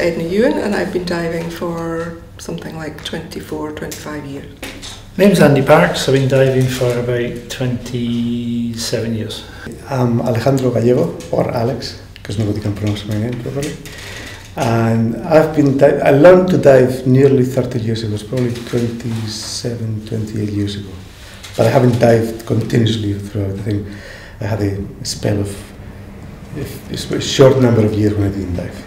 Edna Ewan and I've been diving for something like 24, 25 years. My name's Andy Parks, I've been diving for about 27 years. I'm Alejandro Gallego, or Alex, because nobody can pronounce my name properly. And I've been, I learned to dive nearly 30 years ago, it's probably 27, 28 years ago. But I haven't dived continuously throughout. I think I had a spell of a short number of years when I didn't dive.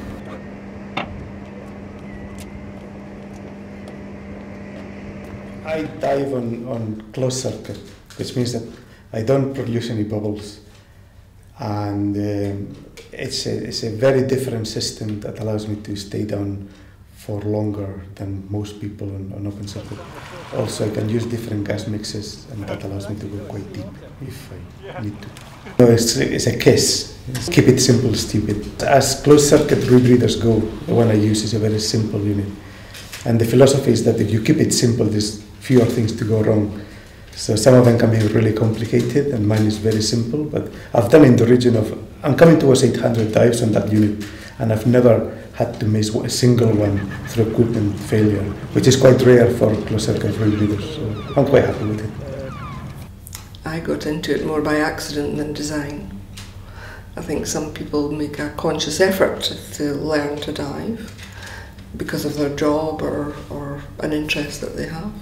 I dive on, on closed circuit, which means that I don't produce any bubbles. And um, it's, a, it's a very different system that allows me to stay down for longer than most people on, on open circuit. Also, I can use different gas mixes, and that allows me to go quite deep if I need to. No, it's, it's a kiss. It's keep it simple, stupid. As closed circuit rebreathers go, the one I use is a very simple unit. And the philosophy is that if you keep it simple, there's fewer things to go wrong. So some of them can be really complicated, and mine is very simple. But I've done in the region of, I'm coming towards 800 dives on that unit, and I've never had to miss a single one through equipment failure, which is quite rare for closed circuit rebreathers. So I'm quite happy with it. I got into it more by accident than design. I think some people make a conscious effort to learn to dive because of their job or, or an interest that they have.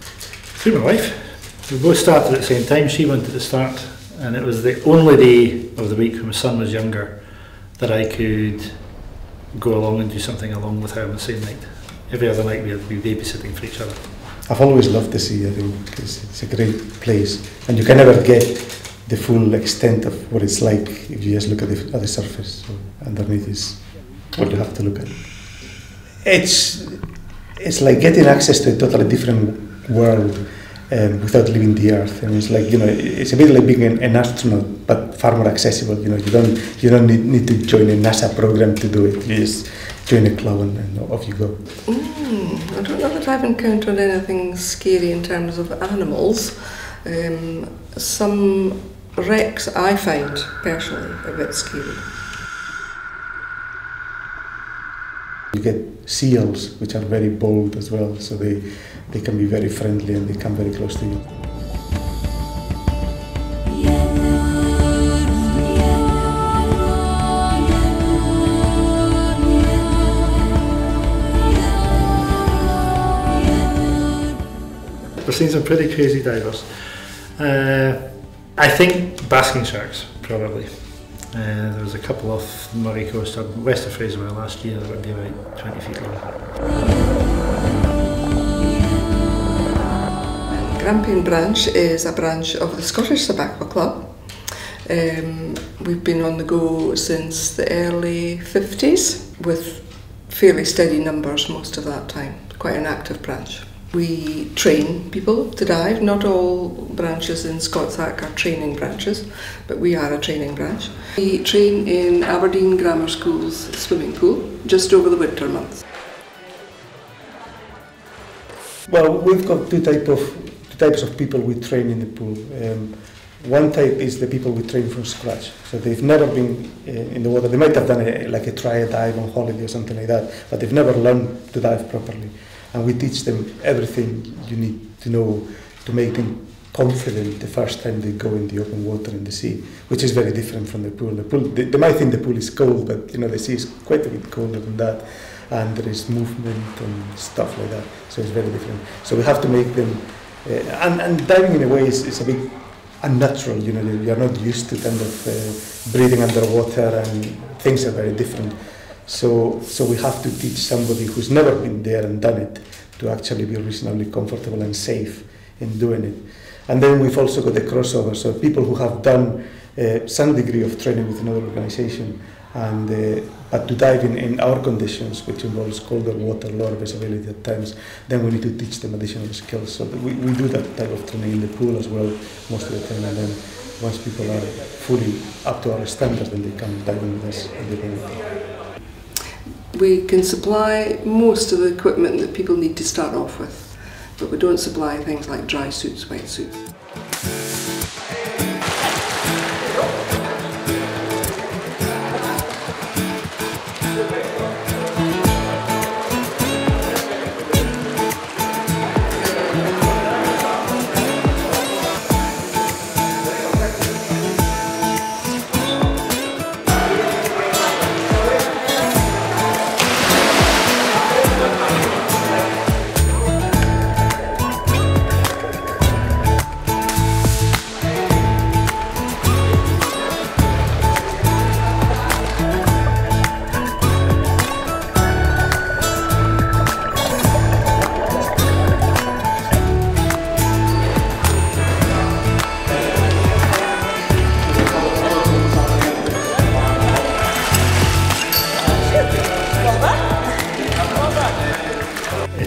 Through my wife. We both started at the same time. She wanted to start, and it was the only day of the week when my son was younger that I could go along and do something along with her on the same night. Every other night we would be babysitting for each other. I've always loved the sea, I think, it's a great place. And you can never get the full extent of what it's like if you just look at the, at the surface. So underneath is what you have to look at. It's, it's like getting access to a totally different world um, without leaving the earth. And it's like, you know, it's a bit like being an, an astronaut, but far more accessible. You know, you don't, you don't need, need to join a NASA program to do it. You just join a club and, and off you go. Mm, I don't know that I've encountered anything scary in terms of animals. Um, some wrecks I find personally a bit scary. You get seals, which are very bold as well, so they, they can be very friendly and they come very close to you. We've seen some pretty crazy divers. Uh, I think basking sharks, probably. Uh, there was a couple off the Moray Coast, west of Fraserburgh last year that would be about 20 feet long. Grampian branch is a branch of the Scottish Sub Aqua Club. Um, we've been on the go since the early 50s with fairly steady numbers most of that time. Quite an active branch. We train people to dive. Not all branches in ScotSac are training branches, but we are a training branch. We train in Aberdeen Grammar School's swimming pool just over the winter months. Well, we've got two, type of, types of people we train in the pool. Um, one type is the people we train from scratch. So they've never been uh, in the water. They might have done a, like a try a dive on holiday or something like that, but they've never learned to dive properly and we teach them everything you need to know to make them confident the first time they go in the open water in the sea, which is very different from the pool. The pool, they, they might think the pool is cold, but you know the sea is quite a bit colder than that, and there is movement and stuff like that. So it's very different. So we have to make them, and, and diving in a way is, is a bit unnatural. You know, you are not used to kind of uh, breathing underwater, and things are very different. So, so we have to teach somebody who's never been there and done it to actually be reasonably comfortable and safe in doing it. And then we've also got the crossover, so people who have done uh, some degree of training with another organization, and uh, but to dive in, in our conditions, which involves colder water, lower visibility at times, then we need to teach them additional skills. So we, we do that type of training in the pool as well most of the time, and then once people are fully up to our standards, then they come with us in the pool we can supply most of the equipment that people need to start off with, but we don't supply things like dry suits, wetsuits.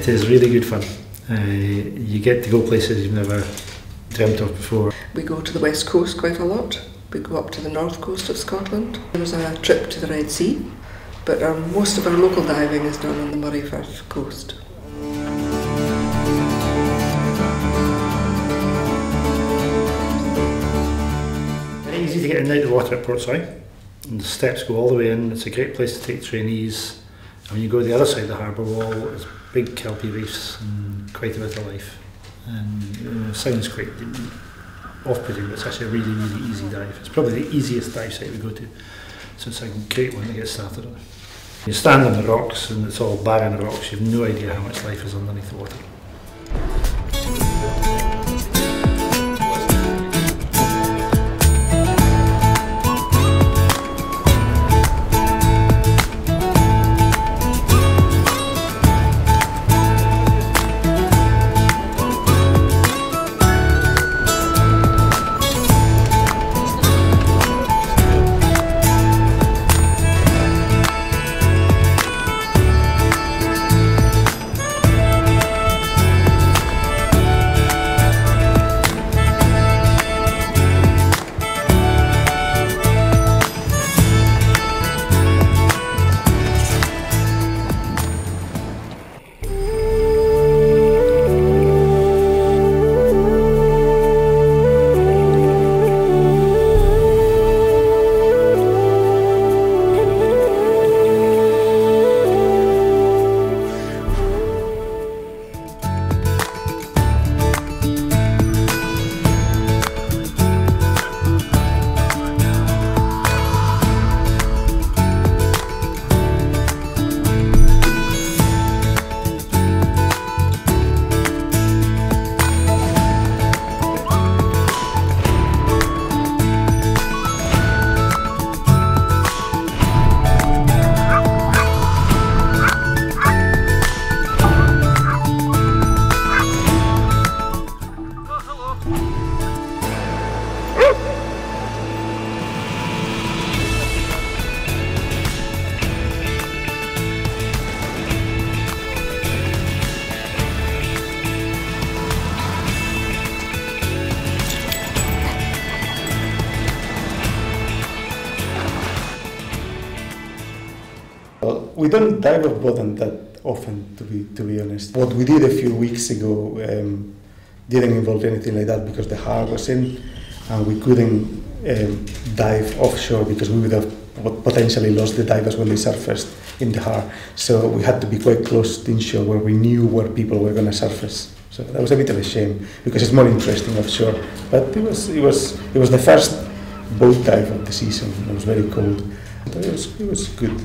It is really good fun. Uh, you get to go places you've never dreamt of before. We go to the west coast quite a lot. We go up to the north coast of Scotland. There was a trip to the Red Sea, but um, most of our local diving is done on the Moray Firth coast. Very easy to get in and out of the water at Portsoy. And the steps go all the way in. It's a great place to take trainees. And when you go to the other side of the harbour wall, it's big kelpie reefs and quite a bit of life. And uh, sounds quite off-putting, but it's actually a really, really easy dive. It's probably the easiest dive site we go to. So it's a great one to get started on. You stand on the rocks and it's all barren rocks. You have no idea how much life is underneath the water. We don't dive off bottom that often, to be to be honest. What we did a few weeks ago um, didn't involve anything like that because the haar was in, and we couldn't um, dive offshore because we would have potentially lost the divers when they surfaced in the haar. So we had to be quite close to inshore where we knew where people were going to surface. So that was a bit of a shame because it's more interesting offshore. But it was it was it was the first boat dive of the season. It was very cold. But it was it was good.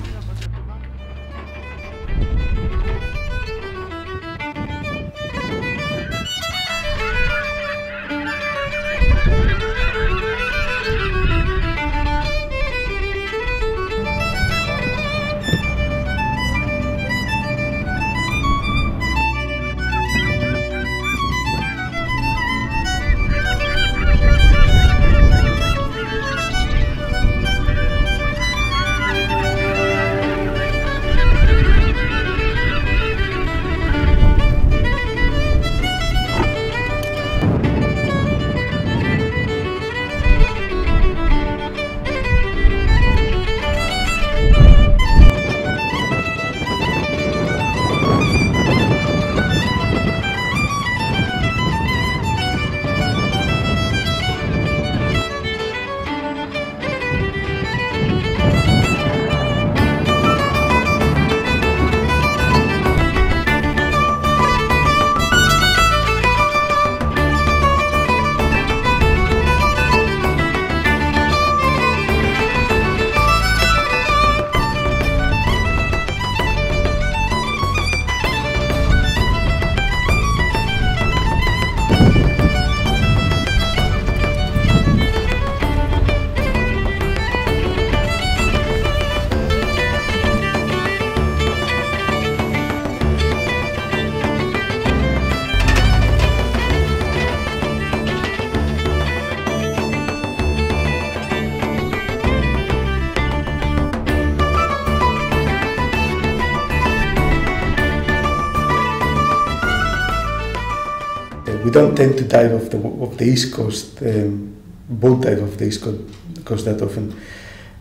We don't tend to dive off the the east coast, um, boat dive off the east coast, coast that often,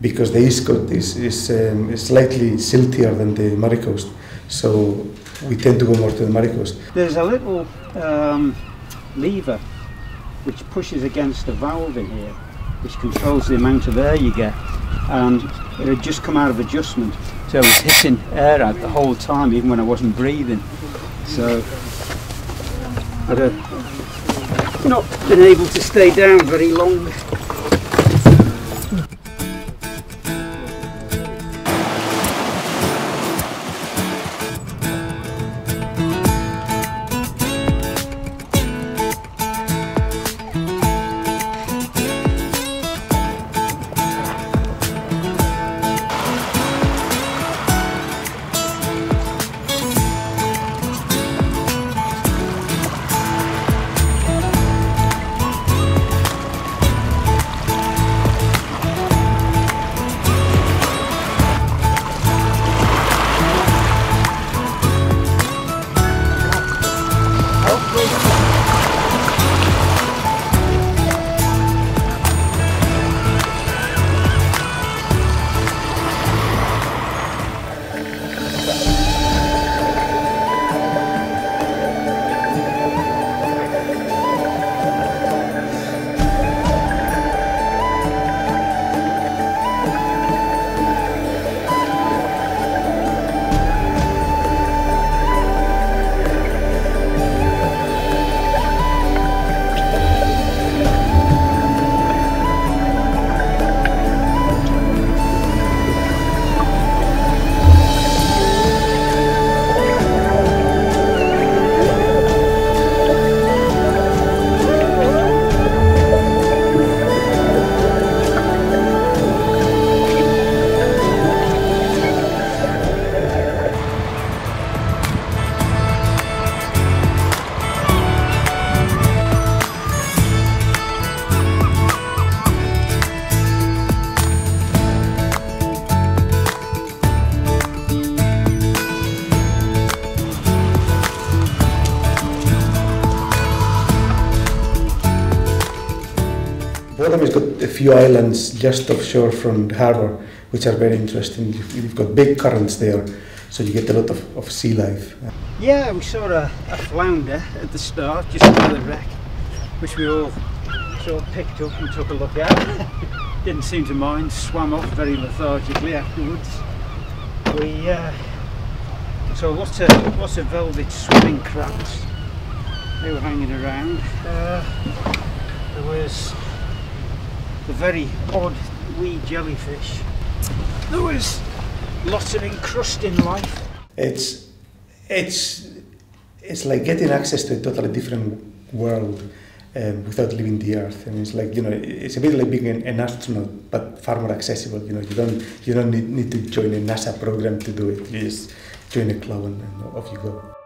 because the east coast is is, um, is slightly siltier than the Moray coast, so we tend to go more to the Moray coast. There's a little um, lever which pushes against the valve in here, which controls the amount of air you get, and it had just come out of adjustment, so I was hitting air out the whole time, even when I wasn't breathing. So Uh, not been able to stay down very long. Few islands just offshore from the harbour, which are very interesting. You've, you've got big currents there, so you get a lot of, of sea life. Yeah, we saw a, a flounder at the start, just by the wreck, which we all sort of picked up and took a look at. Didn't seem to mind, swam off very lethargically afterwards. We uh, saw lots of, lots of velvet swimming crabs. They were hanging around. Uh, there was the very odd wee jellyfish. There was lots of encrusting life. It's it's it's like getting access to a totally different world um, without leaving the earth. And it's like you know, it's a bit like being an, an astronaut, but far more accessible. You know, you don't you don't need, need to join a NASA program to do it. You just join a club and off you go.